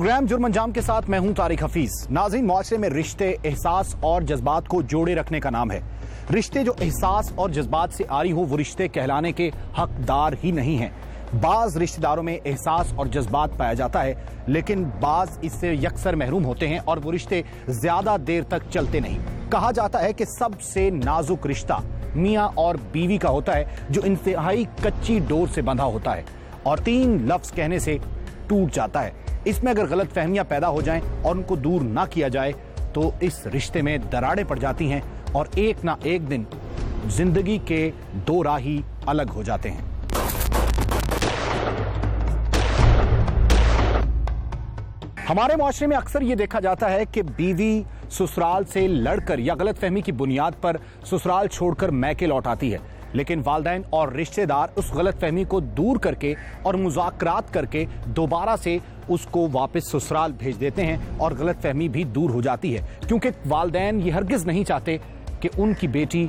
Programme जुर्म अंजाम के साथ मैं हूँ तारिक हफीज। नाजिन मुआशरे में रिश्ते, एहसास और जज्बात को जोड़े रखने का नाम है। रिश्ते जो एहसास और जज्बात से आरी हो, वो रिश्ते कहलाने के हकदार ही नहीं हैं। बाज रिश्तेदारों में एहसास और जज्बात पाया जाता है, लेकिन बाज इससे यकसर महरूम होते हैं और वो रिश्ते ज़्यादा देर तक चलते नहीं। कहा जाता है कि सबसे नाजुक रिश्ता मियाँ और बीवी का होता है, जो इंतहाई कच्ची डोर से बंधा होता है और तीन लफ्ज कहने से टूट जाता है। इसमें अगर गलत फहमियाँ पैदा हो जाएँ और उनको दूर ना किया जाए तो इस रिश्ते में दरारें पड़ जाती हैं और एक ना एक दिन ज़िंदगी के दो राही अलग हो जाते हैं। हमारे मुआशरे में अक्सर ये देखा जाता है कि बीवी ससुराल से लड़कर या गलत फहमी की बुनियाद पर ससुराल छोड़कर मैके लौट आती है। लेकिन वालदेन और रिश्तेदार उस गलत फहमी को दूर करके और मुजाकरात करके दोबारा से उसको वापस ससुराल भेज देते हैं और गलत फहमी भी दूर हो जाती है, क्योंकि वालदेन ये हरगिज नहीं चाहते कि उनकी बेटी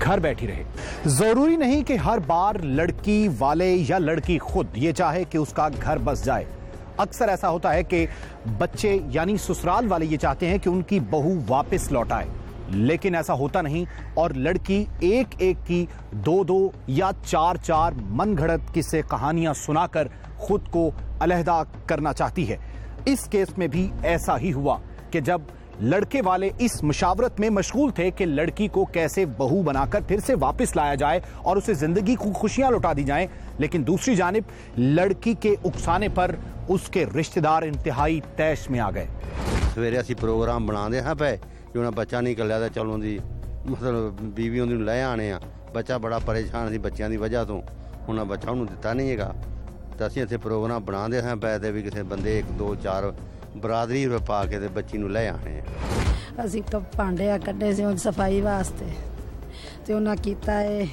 घर बैठी रहे। ज़रूरी नहीं कि हर बार लड़की वाले या लड़की खुद ये चाहे कि उसका घर बस जाए। अक्सर ऐसा होता है कि बच्चे यानी ससुराल वाले ये चाहते हैं कि उनकी बहू वापस लौट आए। लेकिन ऐसा होता नहीं और लड़की एक एक की दो दो या चार चार मन घड़त किस्से कहानियाँ सुनाकर खुद को अलहदा करना चाहती है। इस केस में भी ऐसा ही हुआ कि जब लड़के वाले इस मुशावरत में मशगूल थे कि लड़की को कैसे बहू बनाकर फिर से वापस लाया जाए और उसे ज़िंदगी को खुशियाँ लौटा दी जाएँ, लेकिन दूसरी जानब लड़की के उकसाने पर उसके रिश्तेदार इंतहाई तैश में आ गए। सवेरे असं प्रोग्राम बनाते हाँ पे कि उन्हें बच्चा नहीं कल तो चलो उनकी मतलब बीवी उन्हें लै आने बच्चा बड़ा परेशान से बच्चों की वजह तो। उन्हें बच्चा उन्होंने दिता नहीं है ਤਾਂ ਅਸੀਂ ਇੱਥੇ ਪ੍ਰੋਗਰਾਮ ਬਣਾਉਂਦੇ ਹਾਂ ਪਏ ਤੇ ਵੀ ਕਿਸੇ ਬੰਦੇ ਇੱਕ ਦੋ ਚਾਰ ਬਰਾਦਰੀ ਪਾ ਕੇ ਤੇ ਬੱਚੀ ਨੂੰ ਲੈ ਆਣੇ ਆ ਅਸੀਂ ਤਾਂ ਭਾਂਡੇ ਆ ਕੱਢੇ ਸੀ ਉਹ ਸਫਾਈ ਵਾਸਤੇ ਤੇ ਉਹਨਾਂ ਕੀਤਾ ਇਹ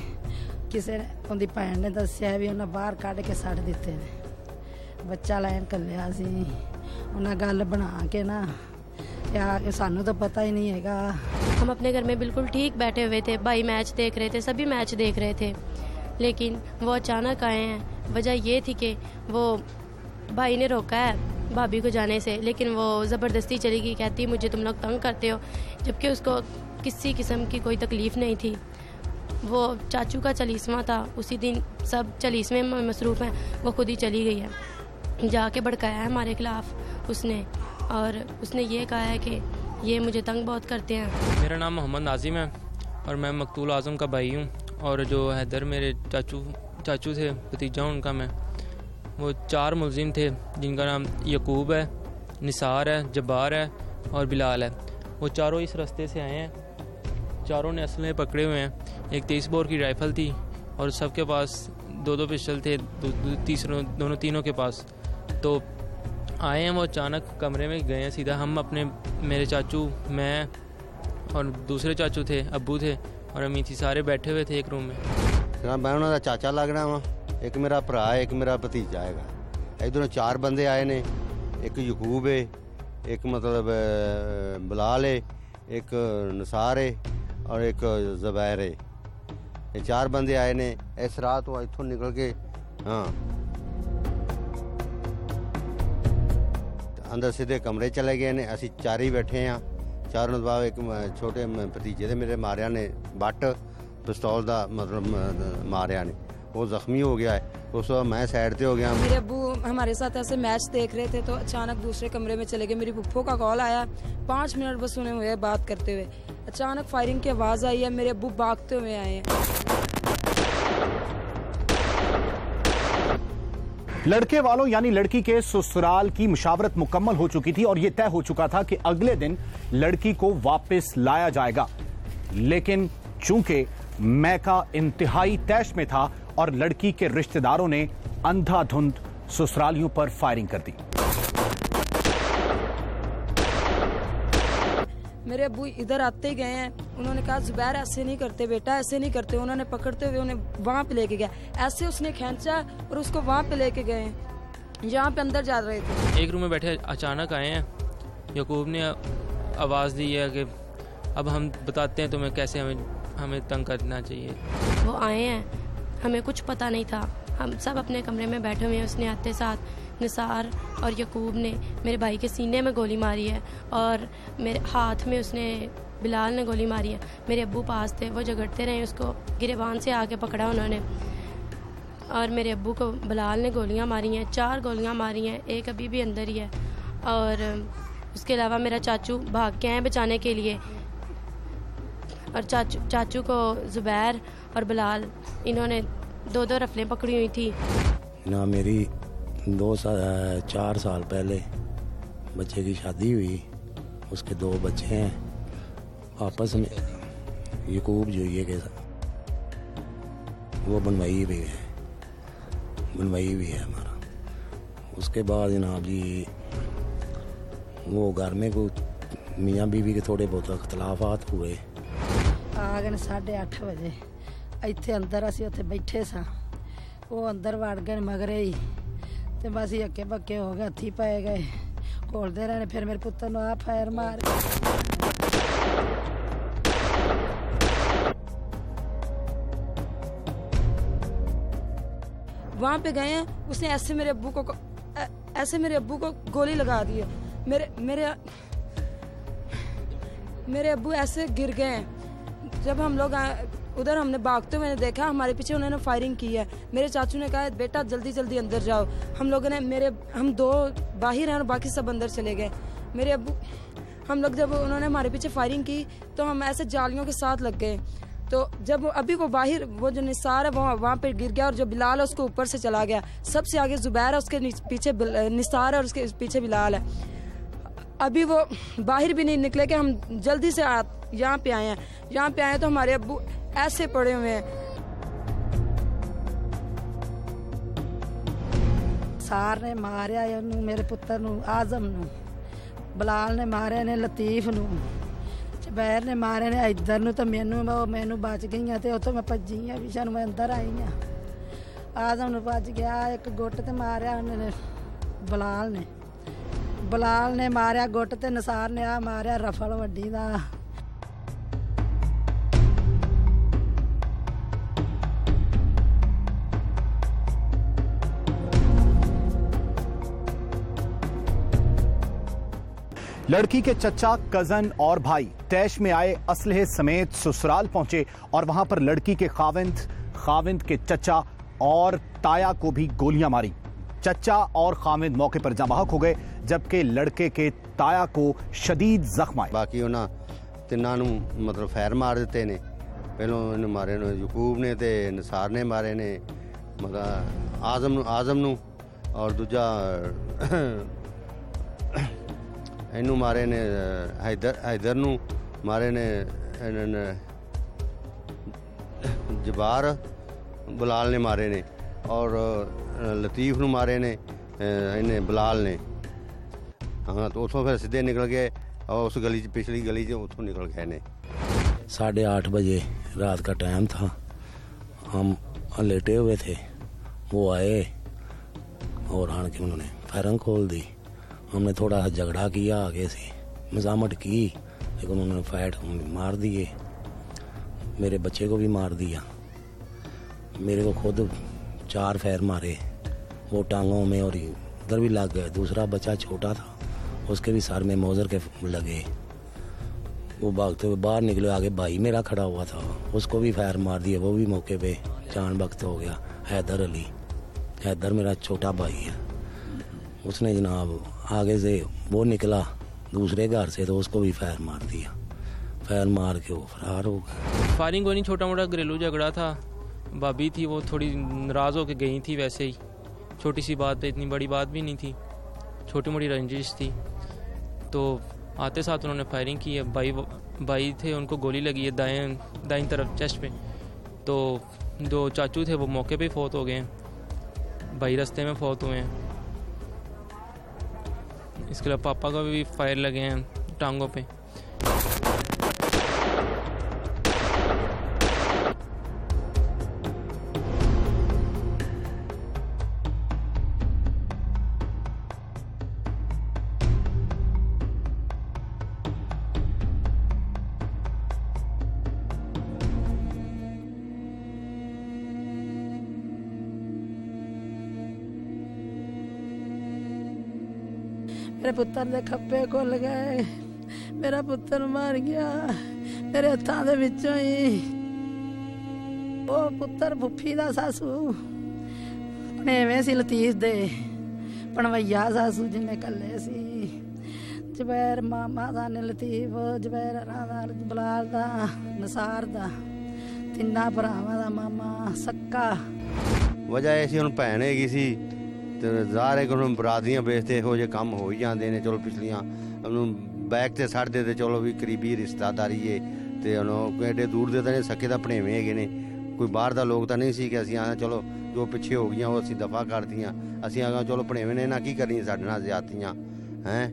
ਕਿਸੇ ਨੇ ਉਹਦੀ ਭੈਣ ਨੇ ਦੱਸਿਆ ਵੀ ਉਹਨਾਂ ਬਾਹਰ ਕੱਢ ਕੇ ਛੱਡ ਦਿੱਤੇ ਨੇ ਬੱਚਾ ਲੈਣ ਕੱਲਿਆ ਸੀ ਉਹਨਾਂ ਗੱਲ ਬਣਾ ਕੇ ਨਾ ਯਾ ਸਾਨੂੰ ਤਾਂ ਪਤਾ ਹੀ ਨਹੀਂ ਹੈਗਾ हम अपने घर में बिल्कुल ठीक बैठे हुए थे भाई मैच देख रहे थे सभी मैच देख रहे थे लेकिन वो अचानक आए हैं वजह ये थी कि वो भाई ने रोका है भाभी को जाने से, लेकिन वो ज़बरदस्ती चली गई, कहती, मुझे तुम लोग तंग करते हो। जबकि उसको किसी किस्म की कोई तकलीफ़ नहीं थी। वो चाचू का चलीसवा था, उसी दिन सब चलीसवे में मसरूफ़ हैं, वो खुद ही चली गई है। जाके भड़काया है हमारे खिलाफ उसने, और उसने ये कहा है कि ये मुझे तंग बहुत करते हैं। मेरा नाम मोहम्मद नाजिम है, और मैं मकतूल आज़म का भाई हूँ, और जो हैदर मेरे चाचू चाचू थे भतीजा उनका मैं। वो चार मुलजिम थे जिनका नाम यकूब है निसार है जब्बार है और बिलाल है। वो चारों इस रास्ते से आए हैं। चारों ने असले पकड़े हुए हैं। एक तेईस बोर की राइफ़ल थी और सबके पास दो दो पिस्टल थे दो, दो, तीसरों दोनों तीनों के पास। तो आए हैं वो अचानक कमरे में गए हैं सीधा। हम अपने मेरे चाचू मैं और दूसरे चाचू थे अबू थे और अम्मी थी सारे बैठे हुए थे एक रूम में। ਜਨਾਬ ਮੈਂ ਉਹਨਾਂ ਦਾ ਚਾਚਾ ਲੱਗਣਾ ਵਾਂ। ਇੱਕ ਮੇਰਾ ਭਰਾ ਹੈ ਇੱਕ ਮੇਰਾ ਭਤੀਜਾ ਹੈਗਾ। ਇਧਰੋਂ ਚਾਰ ਬੰਦੇ ਆਏ ਨੇ। ਇੱਕ ਯਕੂਬ ਏ ਇੱਕ ਮਤਲਬ ਅਹ, ਬਲਾਲ ਹੈ ਇੱਕ ਨਸਾਰ ਏ ਔਰ ਇੱਕ ਜ਼ਬੈਰ ਏ। ਇਹ ਚਾਰ ਬੰਦੇ ਆਏ ਨੇ। ਇਸ ਰਾਹ ਤੋਂ ਇੱਥੋਂ ਨਿਕਲ ਕੇ ਹਾਂ। ਅੰਦਰ ਸਿੱਧੇ ਕਮਰੇ ਚਲੇ ਗਏ ਨੇ। ਅਸੀਂ ਚਾਰੇ ਬੈਠੇ ਆ। ਚਾਰੋਂ ਤੋਂ ਬਾਅਦ ਇੱਕ ਛੋਟੇ ਭਤੀਜੇ ਦੇ ਮੇਰੇ ਮਾਰਿਆ ਨੇ ਬੱਟ ਪਿਸਤੌਲ ਦਾ ਮਤਲਬ ਮ- ਮਾਰਿਆ ਨੇ ਉਹ ਜ਼ਖਮੀ ਹੋ ਗਿਆ ਹੈ ਉਸ ਤੋਂ ਬਾਅਦ ਮੈਂ ਸਾਈਡ ਤੇ ਹੋ ਗਿਆ मेरे अबू हमारे साथ ऐसे मैच देख रहे थे तो अचानक दूसरे कमरे में चले गए मेरी पुप्पो का कॉल आया पाँच मिनट बस सुने हुए हैं बात करते हुए अचानक फायरिंग की आवाज़ आई है मेरे अबू भागते हुए आए हैं लड़के वालों यानी लड़की के ससुराल की मुशावरत मुकम्मल हो चुकी थी और यह तय हो चुका था कि अगले दिन लड़की को वापस लाया जाएगा लेकिन चूंकि मैका इंतहाई तैश में था और लड़की के रिश्तेदारों ने अंधाधुंध ससुरालियों पर फायरिंग कर दी। मेरे अबू इधर आते ही गए हैं। उन्होंने कहा जुबैर ऐसे नहीं करते बेटा ऐसे नहीं करते। उन्होंने पकड़ते हुए उन्हें वहाँ पे लेके गया। ऐसे उसने खींचा और उसको वहाँ पे लेके गए हैं। जहाँ पे अंदर जा रहे थे। एक रूम में बैठे अचानक आए हैं। यकूब ने आवाज़ दी है कि अब हम बताते हैं तुम्हें कैसे हमें हमें तंग करना चाहिए। वो आए हैं। हमें कुछ पता नहीं था। हम सब अपने कमरे में बैठे हुए हैं। उसने आते साथ निसार और यकूब ने मेरे भाई के सीने में गोली मारी है और मेरे हाथ में उसने बिलाल ने गोली मारी है। मेरे अब्बू पास थे। वो झगड़ते रहे। उसको गिरेबान से आके पकड़ा उन्होंने। और मेरे अब्बू को बिलाल ने गोलियाँ मारी हैं। चार गोलियाँ मारी हैं। एक अभी भी अंदर ही है। और उसके अलावा मेरा चाचू भाग के हैं बचाने के लिए। और चाचू चाचू को ज़ुबैर और बिलाल, इन्होंने दो दो रफलें पकड़ी हुई थी। ना, मेरी दो साल चार साल पहले बच्चे की शादी हुई। उसके दो बच्चे हैं। आपस में यकूब जो ये के वो बनवाई भी है। बनवाई भी है हमारा। उसके बाद जनाब जी, वो घर में कोई मियाँ बीवी के थोड़े बहुत अख्तलाफात हुए। ਆ ਗਏ ਨੇ 8:30 ਵਜੇ ਇੱਥੇ ਅੰਦਰ ਅਸੀਂ ਉੱਥੇ ਬੈਠੇ ਸਾਂ ਉਹ ਅੰਦਰ ਵੜ ਗਏ ਨੇ ਮਗਰੇ ਹੀ ਤੇ ਬਸ ਅਸੀਂ ਅੱਕੇ ਬੱਕੇ ਹੋ ਗਏ ਹੱਥੀ ਪਏ ਗਏ ਘੋਲਦੇ ਰਹੇ ਨੇ ਫਿਰ ਮੇਰੇ ਪੁੱਤਰ ਨੂੰ ਆ ਫਾਇਰ ਮਾਰ वहाँ पे गए हैं उसने ऐसे मेरे अब्बू को ऐ- ऐसे मेरे अब्बू को गोली लगा दी है मेरे मेरे मेरे अब्बू ऐसे गिर गए हैं जब हम लोग उधर हमने भागते हुए देखा, हमारे पीछे उन्होंने फायरिंग की है। मेरे चाचू ने कहा, बेटा, जल्दी जल्दी अंदर जाओ। हम लोगों ने, मेरे, हम दो बाहर हैं और बाकी सब अंदर चले गए। मेरे अब्बू हम लोग जब उन्होंने हमारे पीछे फायरिंग की तो हम ऐसे जालियों के साथ लग गए। तो जब अभी वो बाहर, वो जो निसार है, वो वहाँ पे गिर गया और जो बिलाल है, उसको ऊपर से चला गया। सबसे आगे जुबैर है, उसके पीछे निसार है और उसके पीछे बिलाल है। अभी वो बाहर भी नहीं निकले कि हम जल्दी से आ- यहाँ पे आए हैं यहाँ पे आए हैं तो हमारे अब्बू ऐसे पड़े हुए हैं ਸਾਰ ਨੇ ਮਾਰਿਆ ਉਹਨੂੰ ਮੇਰੇ ਪੁੱਤਰ ਨੂੰ ਆਜ਼ਮ ਨੂੰ ਬਲਾਲ ਨੇ ਮਾਰਿਆ ਨੇ ਲਤੀਫ ਨੂੰ ਜ਼ਬੈਰ ਨੇ ਮਾਰੇ ਨੇ ਇੱਧਰ ਨੂੰ ਤਾਂ ਮੈਨੂੰ ਉਹ ਮੈਨੂੰ ਬਚ ਗਈਆਂ ਤੇ ਉੱਥੋਂ ਮੈਂ ਭੱਜੀ ਆ ਵੀ ਸਾਨੂੰ ਮੈਂ ਅੰਦਰ ਆਈ ਆ ਆਜ਼ਮ ਨੂੰ ਭੱਜ ਗਿਆ ਇੱਕ ਗੁੱਟ ਤੇ ਮਾਰਿਆ ਉਹਨੇ ਨੇ ਬਲਾਲ ਨੇ ਬਲਾਲ ਨੇ ਮਾਰਿਆ ਗੁੱਟ ਤੇ ਨਸਾਰ ਨੇ ਆ ਮਾਰਿਆ ਰਫਲ ਵੱਡੀ ਦਾ लड़की के चचा कजन और भाई तैश में आए असलहे समेत ससुराल पहुंचे और वहां पर लड़की के खाविंद खाविंद के चचा और ताया को भी गोलियां मारी चचा और खाविंद मौके पर जमाहक हो गए जबकि लड़के के ताया को शदीद जख्म आए। बाकी ना तिना मतलब फैर मार दते ने। पहलो इन्हें मारे ने यकूब ने ते निसार ने मारे ने मतलब आज़म आज़म नू और दूजा इनू मारे ने, हैदर हैदर नू मारे ने जबार बलाल ने मारे ने और लतीफ न मारे ने, इन्हें बलाल ने। हाँ तो उतों फिर सीधे निकल गए और उस गली पिछली गली से उतों निकल गए ने। साढ़े आठ बजे रात का टाइम था। हम लेटे हुए थे। वो आए और आन के उन्होंने फायरिंग खोल दी। हमने थोड़ा सा झगड़ा किया आगे से, मजामत की, लेकिन उन्होंने फाइट मार दिए। मेरे बच्चे को भी मार दिया। मेरे को खुद चार फैर मारे। वो टांगों में और उधर भी लग गए दूसरा बच्चा छोटा था। उसके भी सर में मोजर के लगे। वो भागते हुए बाहर निकले, आगे भाई मेरा खड़ा हुआ था। उसको भी फायर मार दिया, वो भी मौके पे जान वक्त हो गया। हैदर अली, हैदर मेरा छोटा भाई है। उसने जनाब, आगे से वो निकला दूसरे घर से तो उसको भी फायर मार दिया। फायर मार के वो फरार हो गया। फायरिंग कोई नहीं छोटा मोटा घरेलू झगड़ा था। भाभी थी, वो थोड़ी नाराज़ होकर गई थी वैसे ही। छोटी सी बात है इतनी बड़ी बात भी नहीं थी। छोटी मोटी रंजिश थी। तो आते साथ उन्होंने फायरिंग की है। भाई भाई थे, उनको गोली लगी है दाएँ दाएँ तरफ़ चेस्ट पे। तो दो चाचू थे, वो मौके पे ही फौत हो गए हैं। भाई रस्ते में फौत हुए हैं। इसके अलावा पापा का भी फायर लगे हैं टांगों पे। ਮੇਰੇ ਪੁੱਤਰ ਦੇ ਖੱਪੇ ਖੁੱਲ ਗਏ ਮੇਰਾ ਪੁੱਤਰ ਮਰ ਗਿਆ ਮੇਰੇ ਹੱਥਾਂ ਦੇ ਵਿੱਚੋਂ ਹੀ ਉਹ ਪੁੱਤਰ ਫੁੱਫੀ ਦਾ ਸਾਸੂ ਪਣੇਵੇਂ ਸੀ ਲਤੀਫ ਦੇ ਪਣਵਈਆ ਸਾਸੂ ਜਿਹਨੇ ਕੱਲੇ ਸੀ ਜਬੈਰ ਮਾਮਾ ਦਾ ਨੇ ਲਤੀਫ ਜਬੈਰ ਹਰਾਂ ਦਾ ਬਲਾਲ ਦਾ ਨਸਾਰ ਦਾ ਤਿੰਨਾਂ ਭਰਾਵਾਂ ਦਾ ਮਾਮਾ ਸੱਕਾ ਵਜ੍ਹਾ ਇਹ ਸੀ ਹੁਣ ਭੈਣ ਹੈਗੀ ਸੀ ਤੇ ਜ਼ਾਹਰ ਹੈ ਕਿ ਹੁਣ ਬਰਾਦਰੀਆਂ ਵੇਚਦੇ ਇਹੋ ਜਿਹੇ ਕੰਮ ਹੋ ਹੀ ਜਾਂਦੇ ਨੇ। ਚਲੋ ਪਿਛਲੀਆਂ ਉਹਨੂੰ ਬੈਕ ਤੇ ਸੜਦੇ ਤੇ ਚਲੋ ਵੀ ਕਰੀਬੀ ਰਿਸ਼ਤਾਦਾਰੀ ਏ ਤੇ ਉਹਨੂੰ ਐਡੇ ਦੂਰ ਦੇ ਤਾਂ ਨਹੀਂ, ਸਕੇ ਤਾਂ ਭਣੇਵੇਂ ਹੈਗੇ ਨੇ। ਕੋਈ ਬਾਹਰ ਦਾ ਲੋਕ ਤਾਂ ਨਹੀਂ ਸੀ ਕਿ ਅਸੀਂ ਆਹ ਚਲੋ ਜੋ ਪਿੱਛੇ ਹੋ ਗਈਆਂ ਉਹ ਅਸੀਂ ਦਫਾ ਕਰਤੀਆਂ। ਅਸੀਂ ਆਗਾ ਚਲੋ ਭਣੇਵੇਂ ਨੇ, ਨਾ ਕੀ ਕਰਨੀ ਸਾਡੇ ਨਾਲ ਜ਼ਿਆਤੀਆਂ ਹੈ?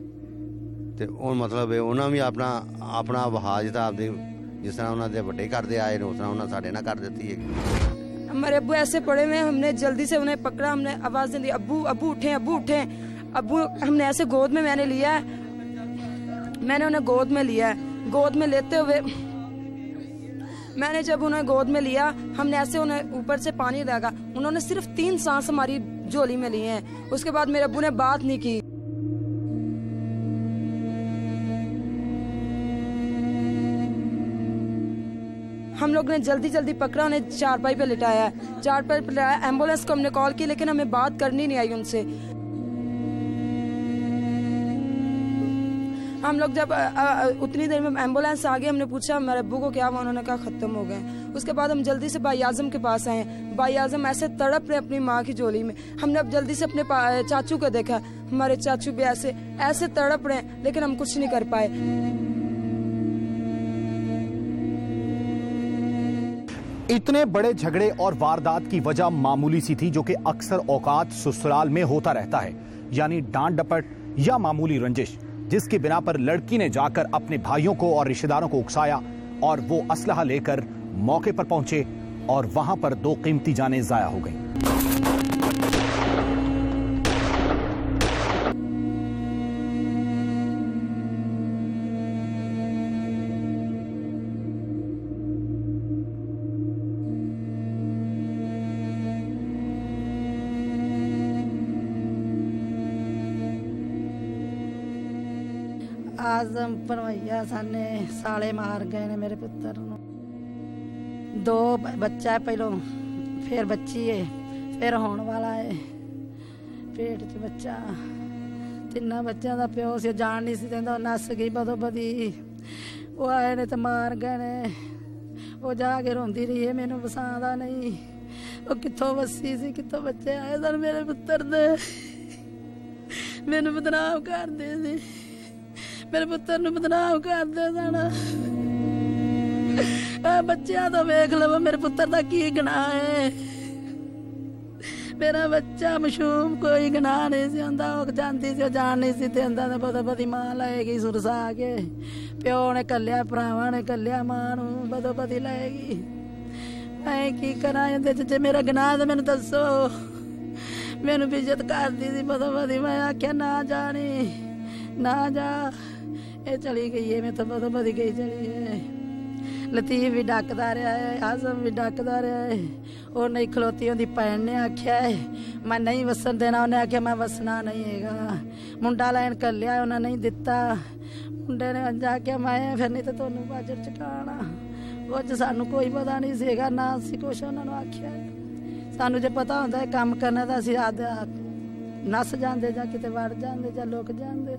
ਤੇ ਉਹ ਮਤਲਬ ਹੈ ਉਹਨਾਂ ਵੀ ਆਪਣਾ ਆਪਣਾ ਵਹਾਜ ਤਾਂ ਆਪਦੇ ਜਿਸ ਤਰ੍ਹਾਂ ਉਹਨਾਂ ਦੇ ਵੱਡੇ ਕਰਦੇ ਆਏ ਨੇ, ਉਸ ਤਰ੍ਹਾਂ ਉਹਨਾਂ ਸਾਡੇ ਨਾਲ ਕਰ ਦਿੱਤੀ ਹੈ हमारे अब्बू ऐसे पड़े हुए हमने जल्दी से उन्हें पकड़ा, हमने आवाज़ दी, अब्बू अब्बू उठे अबू उठे। अब्बू, हमने ऐसे गोद में मैंने लिया मैंने उन्हें गोद में लिया है। गोद में लेते हुए मैंने जब उन्हें गोद में लिया, हमने ऐसे उन्हें ऊपर से पानी लगा। उन्होंने सिर्फ़ तीन सांस हमारी झोली में लिए हैं। उसके बाद मेरे अबू ने बात नहीं की। हम लोग ने जल्दी जल्दी पकड़ा उन्हें चारपाई पे लिटाया। है चारपाई पे लिटाया एंबुलेंस को हमने कॉल की लेकिन हमें बात करनी नहीं आई उनसे। हम लोग जब अ, अ, उतनी देर में एंबुलेंस आ गई हमने पूछा मेरे अब्बू को क्या हुआ? उन्होंने कहा खत्म हो गए उसके बाद हम जल्दी से भाई आज़म के पास आए भाई आज़म ऐसे तड़प रहे अपनी माँ की झोली में। हमने अब जल्दी से अपने चाचू को देखा। हमारे चाचू भी ऐसे ऐसे तड़प रहे लेकिन हम कुछ नहीं कर पाए। इतने बड़े झगड़े और वारदात की वजह मामूली सी थी जो कि अक्सर औकात ससुराल में होता रहता है, यानी डांट डपट या मामूली रंजिश, जिसके बिना पर लड़की ने जाकर अपने भाइयों को और रिश्तेदारों को उकसाया और वो असलहा लेकर मौके पर पहुँचे और वहाँ पर दो कीमती जाने जाया हो गईं। ਆਜ਼ਮ ਸਾਨੇ, ਸਾਲੇ ਮਾਰ ਗਏ ਨੇ ਮੇਰੇ ਪੁੱਤਰ ਨੂੰ। ਦੋ ਬੱਚਾ ਪਹਿਲੋਂ, ਫਿਰ ਬੱਚੀ ਏ, ਫਿਰ ਹੋਣ ਵਾਲਾ ਏ। ਪੇਟ 'ਚ ਬੱਚਾ। ਤਿੰਨਾਂ ਬੱਚਿਆਂ ਦਾ ਪਿਓ ਸੀ ਜਾਣ ਨਹੀਂ ਸੀ ਦਿੰਦਾ, ਉਹ ਨੱਸ ਗਈ ਬਦੋ ਬਦੀ। ਉਹ ਆਏ ਨੇ ਤੇ ਮਾਰ ਗਏ ਨੇ। ਉਹ ਜਾ ਕੇ ਰੋਂਦੀ ਰਹੀ ਏ, ਮੈਨੂੰ ਵਸਾਉਂਦਾ ਨਹੀਂ। ਉਹ ਕਿੱਥੋਂ ਵਸੀ ਸੀ, ਕਿੱਥੋਂ ਬੱਚੇ ਆਏ ਸਨ ਮੇਰੇ ਪੁੱਤਰ ਦੇ। ਮੈਨੂੰ ਬਦਨਾਮ ਕਰਦੇ ਸੀ। ਮੇਰੇ ਪੁੱਤਰ ਨੂੰ ਬਦਨਾਮ ਕਰਦੇ ਸਨ ਆ ਬੱਚਿਆਂ ਤੋਂ ਵੇਖ ਲਵੋ ਮੇਰੇ ਪੁੱਤਰ ਦਾ ਕੀ ਗੁਨਾਹ ਹੈ। ਮੇਰਾ ਬੱਚਾ ਮਸ਼ੂਮ ਕੋਈ ਗੁਨਾਹ ਨਹੀਂ ਸੀ ਹੁੰਦਾ, ਉਹ ਜਾਂਦੀ ਸੀ, ਉਹ ਜਾਣ ਨਹੀਂ ਸੀ ਤੇ ਹੁੰਦਾ ਤਾਂ ਬਦੋ ਬਦੀ ਮਾਂ ਲਾਏਗੀ ਸੁਰਸਾ ਕੇ। ਪਿਓ ਨੇ ਕੱਲਿਆ ਭਰਾਵਾਂ ਨੇ ਕੱਲਿਆ ਮਾਂ ਨੂੰ ਬਦੋ ਬਦੀ ਲਾਏਗੀ ਐ ਕੀ ਕਰਾਂ ਇਹਦੇ ਚ? ਜੇ ਮੇਰਾ ਗੁਨਾਹ ਤਾਂ ਮੈਨੂੰ ਦੱਸੋ। ਮੈਨੂੰ ਬਿਜਤ ਕਰਦੀ ਸੀ ਬਦੋ ਬਦੀ ਮੈਂ ਆਖਿਆ, ਨਾ ਜਾਣੀ, ਨਾ ਜਾ। ਇਹ ਚਲੀ ਗਈ ਏ, ਮੈਂ ਤਾਂ ਬਹੁਤ ਬਦੀ ਗਈ ਚਲੀ ਏ। ਲਤੀਫ ਵੀ ਡੱਕਦਾ ਰਿਹਾ ਹੈ ਆਜ਼ਮ ਵੀ ਡੱਕਦਾ ਰਿਹਾ ਹੈ ਉਹ ਨਹੀਂ ਖਲੋਤੀ, ਉਹਦੀ ਭੈਣ ਨੇ ਆਖਿਆ ਹੈ ਮੈਂ ਨਹੀਂ ਵਸਣ ਦੇਣਾ, ਉਹਨੇ ਆਖਿਆ ਮੈਂ ਵਸਣਾ ਨਹੀਂ ਹੈਗਾ। ਮੁੰਡਾ ਲੈਣ ਕੱਲਿਆ ਉਹਨਾਂ ਨਹੀਂ ਦਿੱਤਾ। ਮੁੰਡੇ ਨੇ ਜਾ ਕੇ ਮੈਂ ਫਿਰ ਨਹੀਂ ਤੇ ਤੁਹਾਨੂੰ ਬਾਜਰ ਚਟਾਣਾ ਉਹ 'ਚ ਸਾਨੂੰ ਕੋਈ ਪਤਾ ਨਹੀਂ ਸੀਗਾ, ਨਾ ਅਸੀਂ ਕੁਛ ਉਹਨਾਂ ਨੂੰ ਆਖਿਆ। ਸਾਨੂੰ ਜੇ ਪਤਾ ਹੁੰਦਾ ਇਹ ਕੰਮ ਕਰਨਾ ਤਾਂ ਅਸੀਂ ਆਦ ਨਸ ਜਾਂਦੇ ਜਾਂ ਕਿਤੇ ਵੜ ਜਾਂਦੇ ਜਾਂ ਲੁਕ ਜਾਂਦੇ।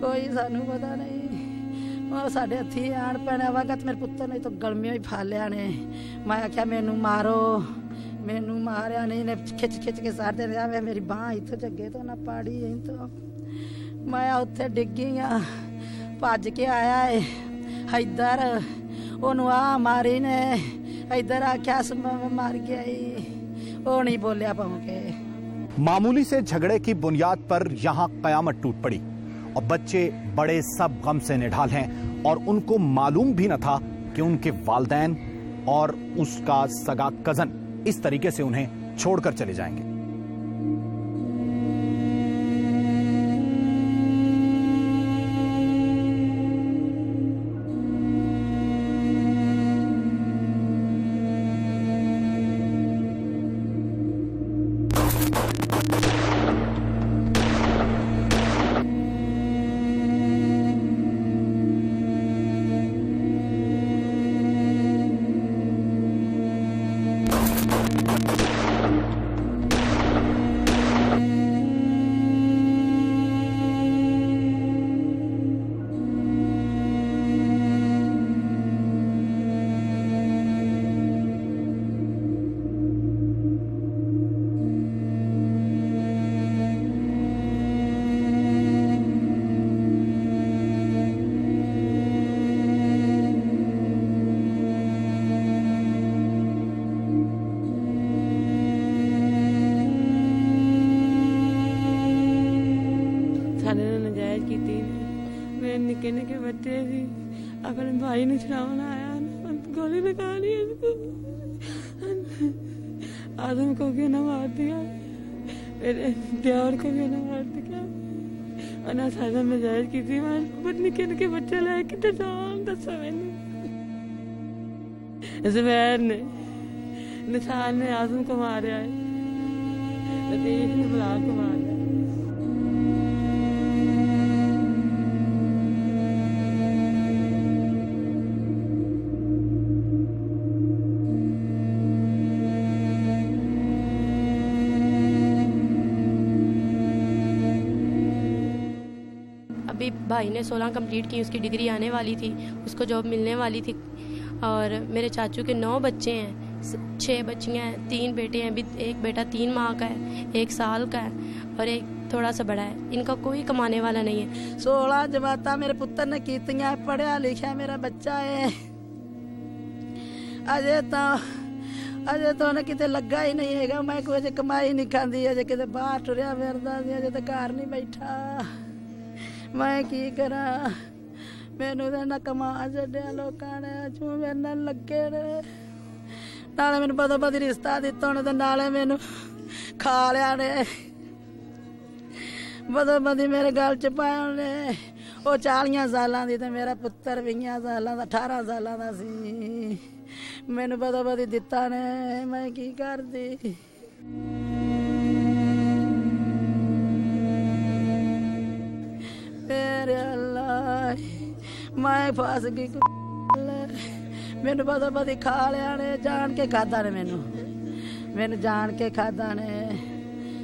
ਕੋਈ ਸਾਨੂੰ ਪਤਾ ਨਹੀਂ ਉਹ ਸਾਡੇ ਹੱਥੀ ਆਣ ਪੈਣਾ ਵਕਤ ਮੇਰੇ ਪੁੱਤਰ ਨੇ ਤਾਂ ਗਲਮੀਆਂ ਹੀ ਫਾਲਿਆ ਨੇ ਮੈਂ ਆਖਿਆ ਮੈਨੂੰ ਮਾਰੋ ਮੈਨੂੰ ਮਾਰਿਆ ਨਹੀਂ ਨੇ ਖਿੱਚ ਖਿੱਚ ਕੇ ਸਾੜਦੇ ਰਿਹਾ ਵੇ ਮੇਰੀ ਬਾਹ ਇੱਥੋਂ ਜੱਗੇ ਤੋਂ ਨਾ ਪਾੜੀ ਐਂ ਤੋਂ ਮੈਂ ਉੱਥੇ ਡਿੱਗ ਗਈ ਆ ਭੱਜ ਕੇ ਆਇਆ ਏ ਹੈਦਰ ਉਹਨੂੰ ਆ ਮਾਰੀ ਨੇ ਹੈਦਰ ਆਖਿਆ ਸਮ ਮਾਰ ਗਿਆ ਈ ਉਹ ਨਹੀਂ ਬੋਲਿਆ ਪਾਉ ਕੇ मामूली से झगड़े की बुनियाद पर यहां कयामत टूट पड़ी और बच्चे बड़े सब गम से निढाल हैं और उनको मालूम भी न था कि उनके वालदेन और उसका सगा कज़न इस तरीके से उन्हें छोड़कर चले जाएँगे। सहाय की मेरे निके निके बच्चे सी अपने भाई ने छुड़ावन आया गोली लगा ली आदम को क्यों ना मार दिया? मेरे देवर को क्यों ना मार दिया? उन्हें साजा में ज़ाहिर की थी, मैं पर निके निके बच्चे लाए कितने जान दसा मैंने जुबैर ने, निशान ने आज़म को मारा है। लतीफ ने बुला को मारा है। भाई ने सोलह कंप्लीट की उसकी डिग्री आने वाली थी उसको जॉब मिलने वाली थी और मेरे चाचू के नौ बच्चे हैं स- छः बच्चियाँ हैं तीन बेटे हैं अभी एक बेटा तीन माह का है एक साल का है और एक थोड़ा सा बड़ा है इनका कोई कमाने वाला नहीं है 16 ਜਮਾਤਾਂ ਮੇਰੇ ਪੁੱਤਰ ਨੇ ਕੀਤੀਆਂ ਪੜਿਆ ਲਿਖਿਆ ਮੇਰਾ ਬੱਚਾ ਹੈ ਅਜੇ ਤਾਂ ਅਜੇ ਤਾਂ ਉਹਨੇ ਕਿਤੇ ਲੱਗਾ ਹੀ ਨਹੀਂ ਹੈਗਾ ਮੈਂ ਕੋਈ ਅਜੇ ਕਮਾਈ ਨਹੀਂ ਖਾਂਦੀ ਅਜੇ ਕਿਤੇ ਬਾਹਰ ਟੁਰਿਆ ਫਿਰਦਾ ਸੀ ਅਜੇ ਤਾਂ ਘਰ ਨਹੀਂ ਬੈਠਾ ਮੈਂ ਕੀ ਕਰਾਂ? ਮੈਨੂੰ ਤਾਂ ਨਾ ਕਮਾ ਛੱਡਿਆ ਲੋਕਾਂ ਨੇ ਚੂ ਮੇਰੇ ਨਾਲ ਲੱਗੇ ਨੇ। ਨਾਲੇ ਮੈਨੂੰ ਪਤਾ ਪਤਾ ਰਿਸ਼ਤਾ ਦਿੱਤਾ ਉਹਨੇ ਤੇ ਨਾਲੇ ਮੈਨੂੰ ਖਾ ਲਿਆ ਨੇ ਬਦੋ ਬਦੀ ਮੇਰੇ ਗਲ ਚ ਪਾਇਆ ਉਹਨੇ। ਉਹ 40 ਸਾਲਾਂ ਦੀ ਤੇ ਮੇਰਾ ਪੁੱਤਰ 20 ਸਾਲਾਂ ਦਾ 18 ਸਾਲਾਂ ਦਾ ਸੀ। ਮੈਨੂੰ ਬਦੋ ਬਦੀ ਦਿੱਤਾ ਨੇ ਮੈਂ ਕੀ ਕਰਦੀ? तेरे अल्लाह, मैं फस गई मैनू पता पता खा लिया ने, जान के खादा ने मैनू। मैनू जान के खादा ने,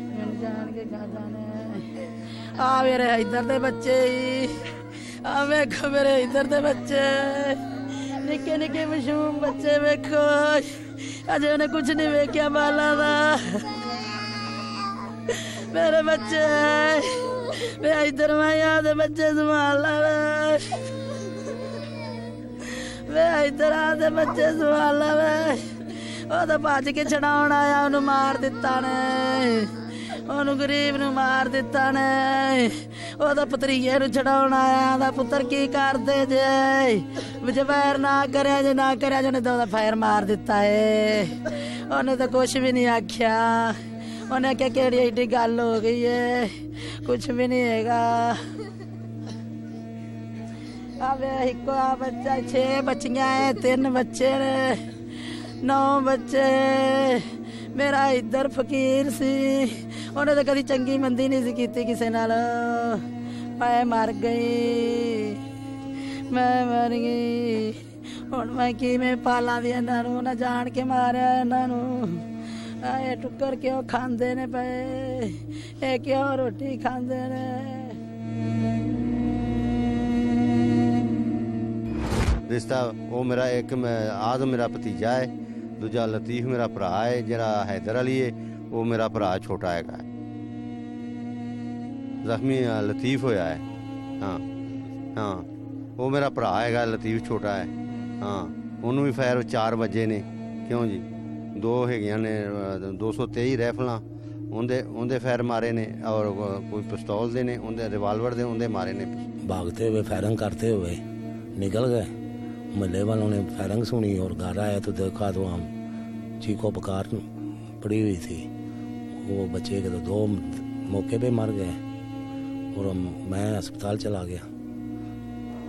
मैनू जान के खादा ने। आ मेरे इधर दे बच्चे ही आ वेखो मेरे इधर दे बच्चे। निके निके मशहूम बच्चे वेखो। अजे उन्हें कुछ नहीं वेख्या बाला मेरे बच्चे। ਬੱਚੇ ਵੇ ਇੱਧਰ ਮੈਂ ਯਾਦ ਬੱਚੇ ਸੰਭਾਲ ਲੈ ਵੇ। ਇਧਰ ਇੱਧਰ ਆ ਬੱਚੇ ਸੰਭਾਲ ਲੈ ਉਹ ਤਾਂ ਭੱਜ ਕੇ ਛਡਾਉਣ ਆਇਆ, ਉਹਨੂੰ ਮਾਰ ਦਿੱਤਾ ਨੇ। ਉਹਨੂੰ ਗਰੀਬ ਨੂੰ ਮਾਰ ਦਿੱਤਾ ਨੇ। ਉਹਦਾ ਪਤਰੀਏ ਨੂੰ ਛਡਾਉਣ ਆਇਆ ਦਾ ਪੁੱਤਰ ਕੀ ਕਰਦੇ ਜੇ? ਵਿਜਵੈਰ ਨਾ ਕਰਿਆ, ਜੇ ਨਾ ਕਰਿਆ, ਜੇ ਉਹਨੇ ਤਾਂ ਉਹਦਾ ਫਾਇਰ ਮਾਰ ਦਿੱਤਾ ਏ। ਉਹਨੇ ਤਾਂ ਕੁਝ ਵੀ ਨਹੀਂ ਆਖਿਆ। ਉਹਨੇ ਕਿਹਾ ਕਿਹੜੀ ਏਡੀ ਗੱਲ ਹੋ ਗਈ ਏ? कुछ भी नहीं हैगा। अब एक बच्चा, छह बच्चिया है, तीन बच्चे ने, नौ बच्चे। मेरा इधर फकीर सी उन्हें तो कभी चंगी मंदी नहीं सी की किसी न मैं मर गई, मैं मर गई। हूँ मैं कि मैं पाला भी इन्हों ना जान के मारिया इन्हू ਕੇ ਟੁੱਕਰ ਕਿਉਂ ਖਾਂਦੇ ਨੇ ਪਏ? ਇਹ ਕਿਉਂ ਰੋਟੀ ਖਾਂਦੇ ਨੇ? ਰਿਸ਼ਤਾ, ਉਹ ਮੇਰਾ ਇੱਕ ਆਦਮ ਮੇਰਾ ਭਤੀਜਾ ਹੈ ਦੂਜਾ ਲਤੀਫ ਮੇਰਾ ਭਰਾ ਹੈ ਜਿਹੜਾ ਹੈਦਰ ਅਲੀ ਹੈ ਉਹ ਮੇਰਾ ਭਰਾ ਛੋਟਾ ਹੈਗਾ। ਜ਼ਖਮੀ ਲਤੀਫ ਹੋਇਆ ਹੈ ਹਾਂ ਹਾਂ, ਉਹ ਮੇਰਾ ਭਰਾ ਹੈਗਾ, ਲਤੀਫ ਛੋਟਾ ਹੈ ਹਾਂ, ਉਹਨੂੰ ਵੀ ਫਾਇਰ 4 ਵਜੇ ਨੇ। ਕਿਉਂ ਜੀ? ਦੋ ਹੈਗੀਆਂ ਨੇ ਅ, 223 ਰਾਈਫਲਾਂ ਉਹਦੇ ਉਹਦੇ ਫਾਇਰ ਮਾਰੇ ਨੇ ਔਰ ਕੋਈ ਪਿਸਤੌਲ ਦੇ ਨੇ ਉਹਦੇ ਰਿਵਾਲਵਰ ਦੇ ਉਹਦੇ ਮਾਰੇ ਨੇ भागते हुए फायरिंग करते हुए निकल गए मोहल्ले वालों ने फायरिंग सुनी और घर आए तो देखा तो हम चीखो पकार पड़ी हुई थी वो बच्चे के तो दो मौके पे मर गए और हम मैं अस्पताल चला गया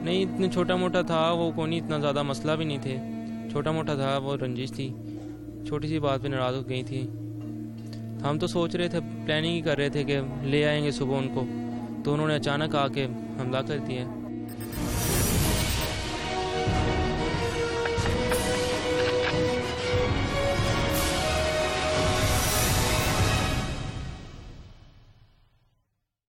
नहीं इतने छोटा मोटा था वो कौन ही इतना ज़्यादा मसला भी नहीं थे छोटा मोटा था वो रंजिश थी छोटी सी बात पे नाराज़ हो गई थी। हम तो सोच रहे थे प्लानिंग ही कर रहे थे कि ले आएँगे सुबह उनको। तो उन्होंने अचानक आके हमला कर दिया।